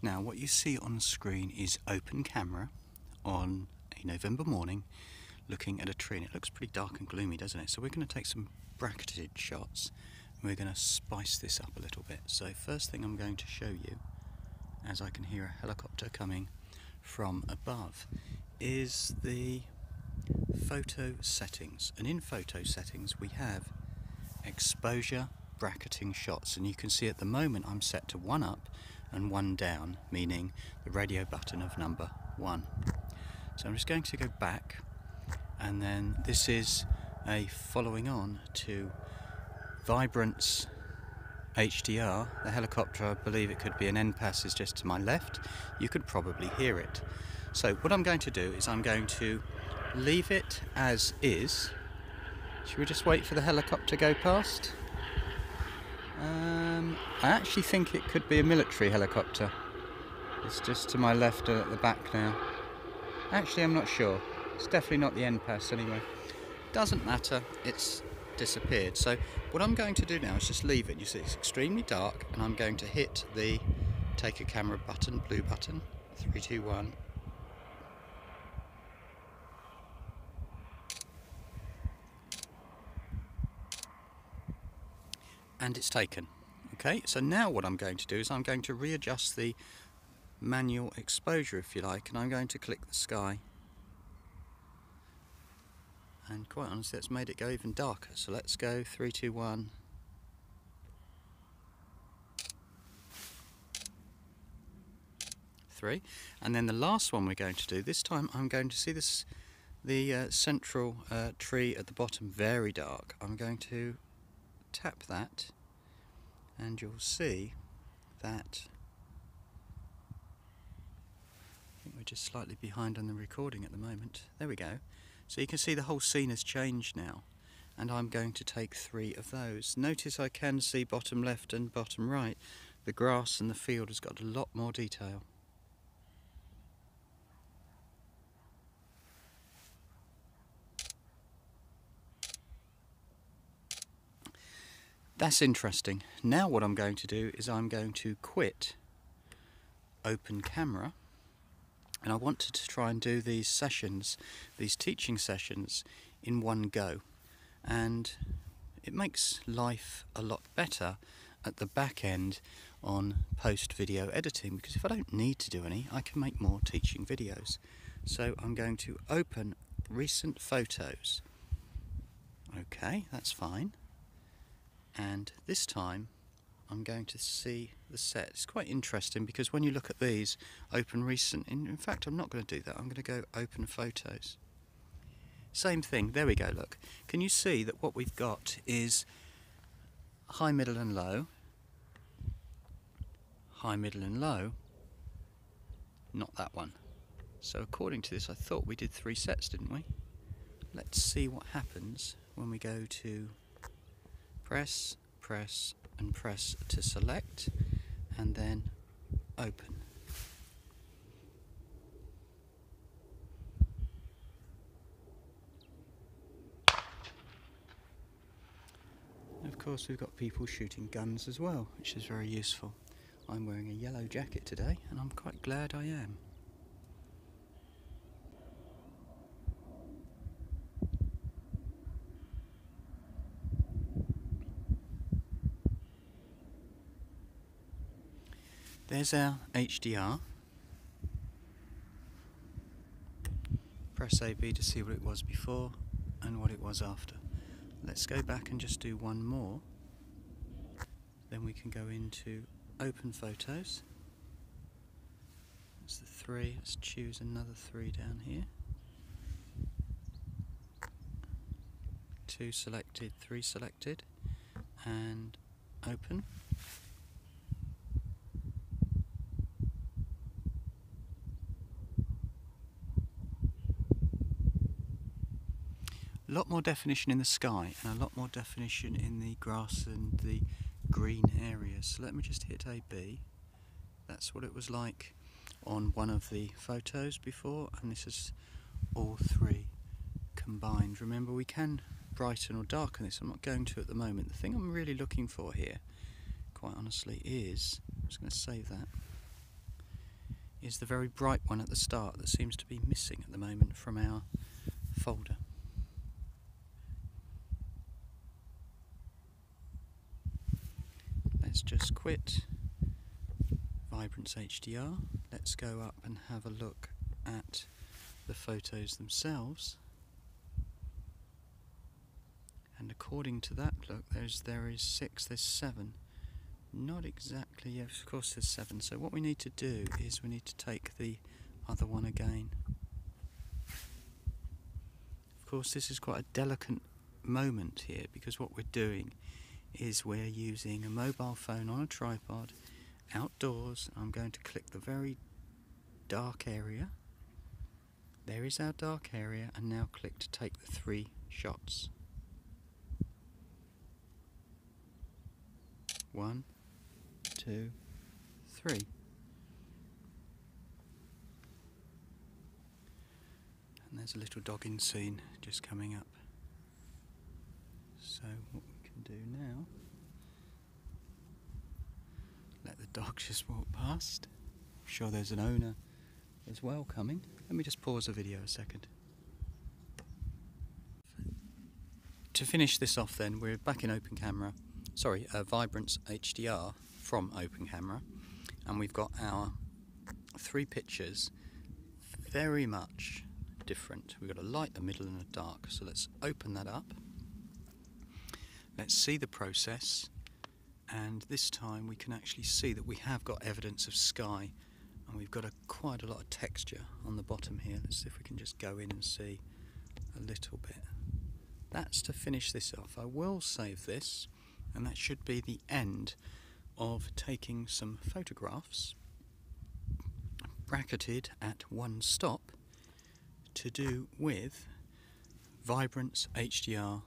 Now what you see on screen is open camera on a November morning looking at a tree and it looks pretty dark and gloomy doesn't it? So we're going to take some bracketed shots and we're going to spice this up a little bit. So first thing I'm going to show you as I can hear a helicopter coming from above is the photo settings and in photo settings we have exposure bracketing shots and you can see at the moment I'm set to one up and one down, meaning the radio button of number one. So I'm just going to go back and then this is a following on to Vibrance HDR. The helicopter, I believe it could be an NPAS, is just to my left. You could probably hear it. So what I'm going to do is I'm going to leave it as is. Should we just wait for the helicopter to go past? Um, I actually think it could be a military helicopter. It's just to my left and at the back now. Actually, I'm not sure. It's definitely not the NPAS anyway. Doesn't matter, it's disappeared. So what I'm going to do now is just leave it. You see it's extremely dark and I'm going to hit the take a camera button, blue button, 321. And it's taken. Okay, so now what I'm going to do is I'm going to readjust the manual exposure if you like and I'm going to click the sky. And quite honestly it's made it go even darker. So let's go 3 2 1 3 and then the last one we're going to do this time I'm going to see this the uh, central uh, tree at the bottom very dark. I'm going to tap that and you'll see that I think we're just slightly behind on the recording at the moment. There we go. So you can see the whole scene has changed now and I'm going to take three of those. Notice I can see bottom left and bottom right. The grass and the field has got a lot more detail. That's interesting. Now what I'm going to do is I'm going to quit open camera and I wanted to try and do these sessions, these teaching sessions in one go. And it makes life a lot better at the back end on post video editing because if I don't need to do any I can make more teaching videos. So I'm going to open recent photos. Okay that's fine and this time I'm going to see the set. It's quite interesting because when you look at these, open recent, in, in fact I'm not going to do that, I'm going to go open photos. Same thing, there we go, look. Can you see that what we've got is high, middle and low, high, middle and low, not that one. So according to this I thought we did three sets, didn't we? Let's see what happens when we go to press, press and press to select and then open. of course we've got people shooting guns as well, which is very useful. I'm wearing a yellow jacket today and I'm quite glad I am. There's our HDR. Press AB to see what it was before and what it was after. Let's go back and just do one more. Then we can go into open photos. That's the three. Let's choose another three down here. Two selected, three selected, and open. A lot more definition in the sky and a lot more definition in the grass and the green areas. So let me just hit AB. That's what it was like on one of the photos before and this is all three combined. Remember we can brighten or darken this, I'm not going to at the moment. The thing I'm really looking for here, quite honestly, is, I'm just going to save that, is the very bright one at the start that seems to be missing at the moment from our folder. Let's just quit Vibrance HDR. Let's go up and have a look at the photos themselves. And according to that look, there's there is six, there's seven. Not exactly, yes, of course there's seven. So what we need to do is we need to take the other one again. Of course this is quite a delicate moment here because what we're doing is we're using a mobile phone on a tripod outdoors. I'm going to click the very dark area. There is our dark area and now click to take the three shots. One, two, three. And there's a little dogging scene just coming up. So what we can do now, let the dog just walked past. I'm sure there's an owner as well coming. Let me just pause the video a second. To finish this off then, we're back in open camera, sorry, uh, Vibrance HDR from open camera and we've got our three pictures very much different. We've got a light, a middle and a dark. So let's open that up. Let's see the process and this time we can actually see that we have got evidence of sky and we've got a, quite a lot of texture on the bottom here. Let's see if we can just go in and see a little bit. That's to finish this off. I will save this and that should be the end of taking some photographs bracketed at one stop to do with Vibrance HDR